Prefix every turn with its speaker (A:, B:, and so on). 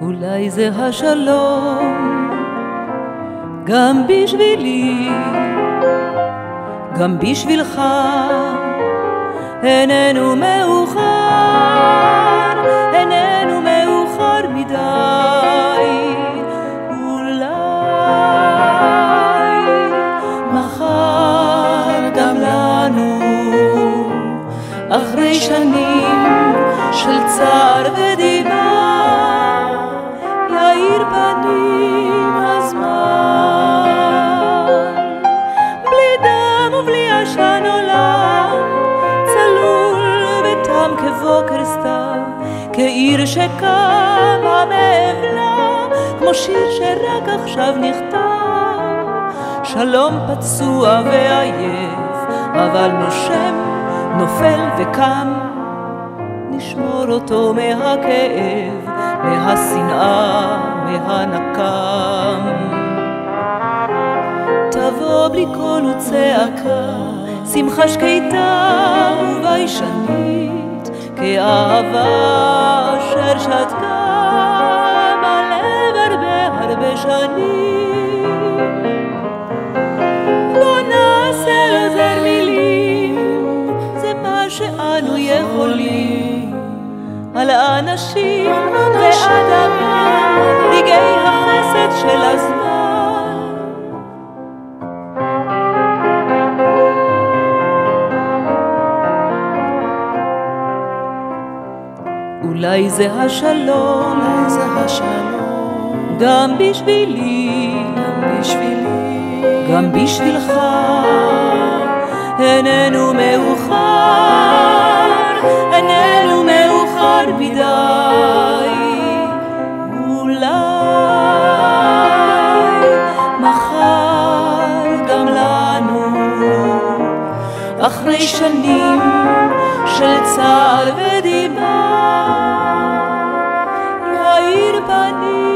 A: אולי זה השלום. גם בשבילי, גם בשבילך, איננו מאוחר, איננו מאוחר מדי, אולי מחר גם לנו, אחרי שנים של צער ודיבה, כבוקר סתיו, כעיר שקמה מאבלה, כמו שיר שרק עכשיו נכתב. שלום פצוע ועייף, אבל נושם, נופל וקם. נשמור אותו מהכאב, מהשנאה, מהנקם. תבוא בלי קול וצעקה, שמחה שקטה וביישנית, כאהבה אשר שתקה בלב הרבה הרבה שנים. בוא נעשה על זה מילים, זה מה שאנו יכולים. על האנשים ואדמה, רגעי אולי זה השלום,
B: אולי זה השלום,
A: גם בשבילי,
B: גם בשבילי,
A: גם בשבילך, איננו מאוחר, איננו מאוחר מדי. אולי מחר גם לנו, אחרי שנים של צער ודיבה, יאיר פנים